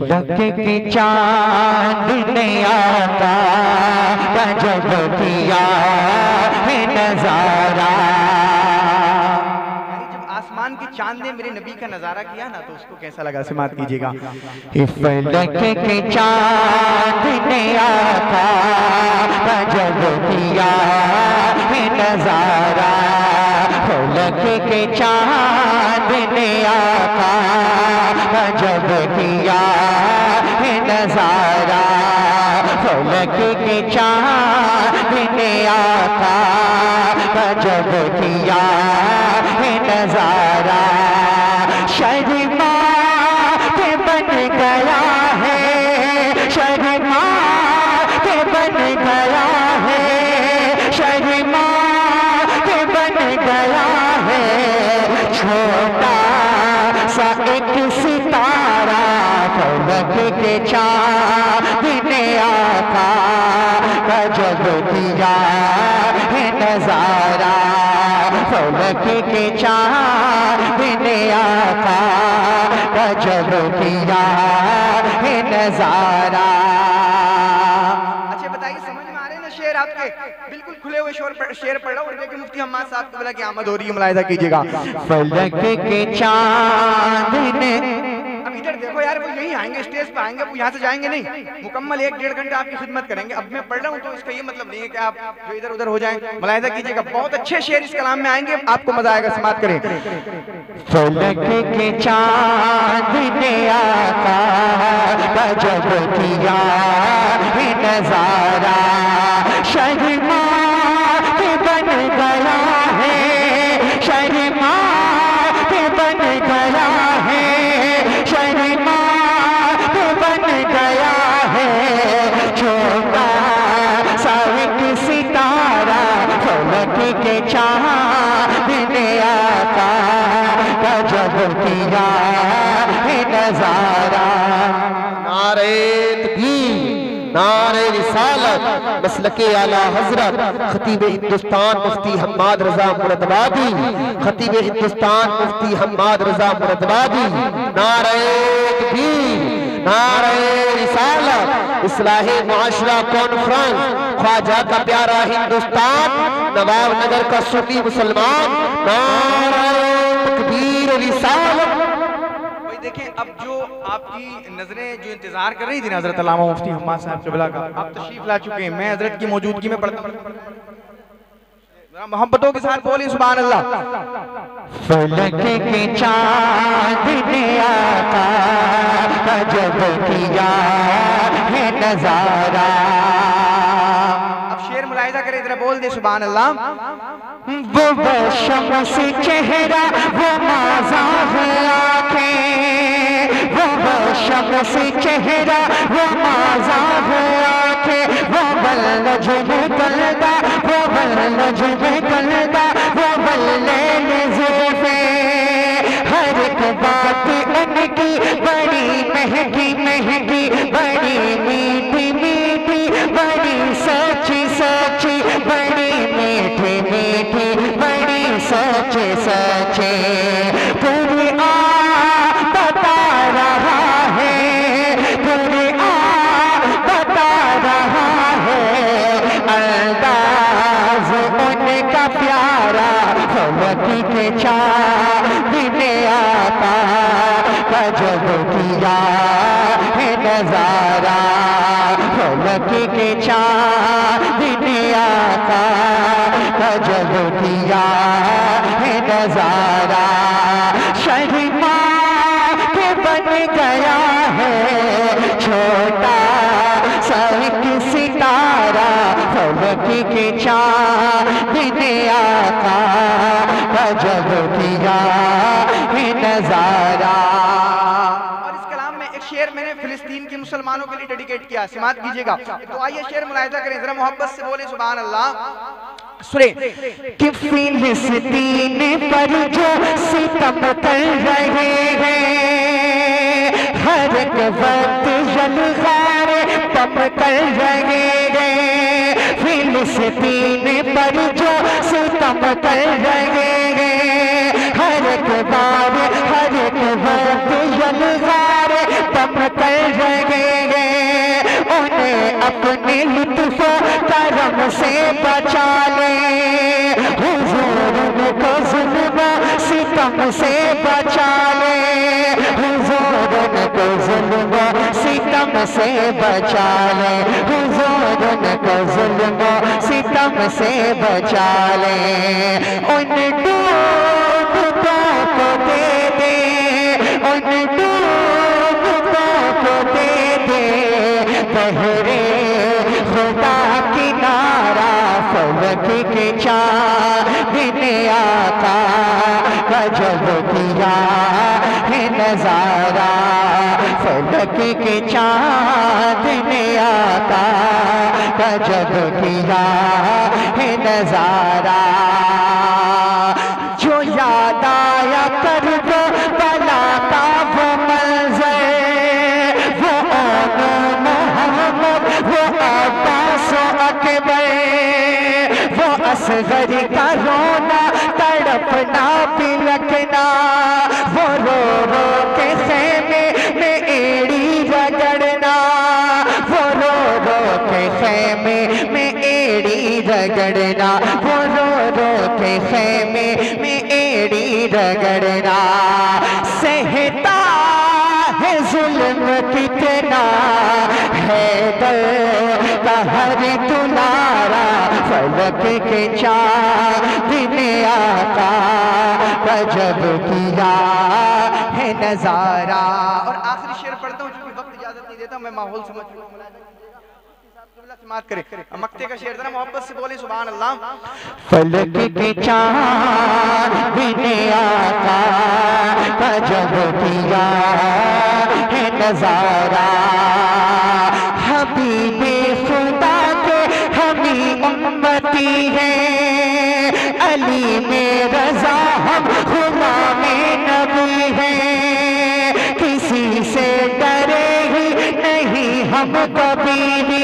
लग की चाँद ने आता गजब किया है नज़ारा। जब आसमान की चाँद ने मेरे नबी का नज़ारा किया ना तो उसको कैसा लगा? समात कीजिएगा। फलक के चाँद ने आता गजब किया है नज़ारा। फलक के चाँद ने आका गजब किया है नज़ारा। फलक के चाँद ने आका गजब किया है नज़ारा। के चाँद ने आता गजब किया है नज़ारा। फलक के चाँद ने आता गजब किया है नज़ारा। अच्छा बताइए समझ में आ रहे ना शेर आपके? बिल्कुल खुले हुए शोर पर, शेर पढ़ रहा हूँ और देखिए मुफ्ती हम्माद साहब को बोला कि आमद हो रही है मुलायजा कीजिएगा। फलक के चाँद ने अब इधर देखो यार, वो यही आएँगे, स्टेज पे आएँगे, वो यहाँ से जाएँगे नहीं। मुकम्मल एक डेढ़ घंटा आपकी खिदमत करेंगे। अब मैं पढ़ रहा हूँ तो इसका ये मतलब नहीं है कि आप जो इधर उधर हो जाए। मुलायदा कीजिएगा, बहुत अच्छे शेर इस कलाम में आएँगे, आपको मज़ा आएगा, समाप्त करें। नज़ारा शर्मा नारे रिसालत, मसलके आला हज़रत, खतीब हिंदुस्तान मुफ्ती हम्माद रजा मुरदबादी खतीब हिंदुस्तान मुफ्ती हम्माद रजा मुरदबादी नारे तकबीर, नारे रिसालत, इस्लाह मुआशरा कॉन्फ्रेंस, ख्वाजा का प्यारा हिंदुस्तान, नवाब नगर का सुन्नी मुसलमान। नारे तकबीर रिसालत भाई देखें अब जो आपकी नज़रें जो इंतज़ार कर रही थी ना हज़रत अल्लामा मुफ्ती हम्माद साहब कबला का आप तशरीफ़ ला चुके हैं मैं हज़रत की मौजूदगी में पढ़ता हूँ। मोहब्बतों के साथ बोली सुबह अल्लाह फलक के चाँद ने आता गजब किया है नज़ारा। अब शेर मुलायजा करें जरा बोल दे सुबह अल्लाह वो शमस चेहरा वो माजा है आँखें। वो शमस चेहरा वो माजा के चाँद ने आता गजब किया है नज़ारा, फलक के चाँद ने आता गजब किया है नज़ारा शर्मा के बन गया है छोटा सितारा, फलक के चाँद ने आता किया है नज़ारा। और इस कलाम में एक शेर मैंने फिलिस्तीन के मुसलमानों के लिए डेडिकेट किया समात कीजिएगा। तो आइए शेर मुलायजा करें। जरा मोहब्बत से बोले सुबह अल्लाह सुने कि फिलिस्तीन पर जो सितम कर रहे हैं हर एक वक्त जलगार तम कर रहे हैं। फिलिस्तीन पर जो सितम कर रहे हैं हर एक बार हर एक वक्त जलगार तम कर अपने लुत्फ करम से बचा ले। को जुल्म, सितम से बचा ले। हुजूर को जुल्म, सितम से बचा ले। हुजूर को जुल्म, सितम से बचा ले। उन फलक के चाँद आता, गजब किया है नज़ारा। फलक के चाँद ने आता, गजब किया है नज़ारा। असगर का रोना तड़पना पिलकना वो रो रो के खेमे में एड़ी रगड़ना। वो रो रो के खेमे में एड़ी रगड़ना। वो रो रो के खेमे में एड़ी रगड़ना। सहता है जुल्म कितना? है दर का हर तुनारा फलक के चाँद ने आता गजब किया है नज़ारा। और आखिरी शेर पढ़ता हूँ, क्योंकि वक्त इजाज़त नहीं देता, मैं माहौल समझ करे। मक्ते का शेर था मोहब्बत से बोले सुबह अल्लाह फलक के चाँद ने आता गजब किया है नज़ारा। हबीबे उम्मती है। अली में रजा हम खुदा में नबी है। किसी से डरे ही नहीं हम कभी। भी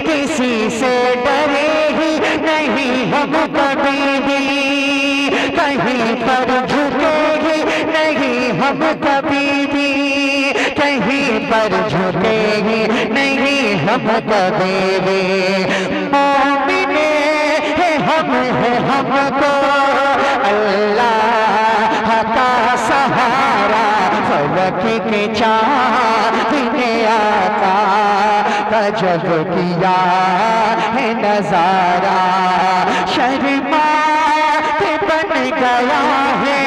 किसी से डरे ही नहीं हम कभी। भी कहीं पर झुके ही नहीं हम कभी। भी कहीं पर झुके ही नहीं हम कभी। भी हमको अल्लाह का सहारा, फलक के चाँद ने आता गजब किया है नज़ारा। शर्मा बन गया है,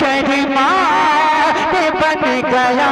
शर्मा बन गया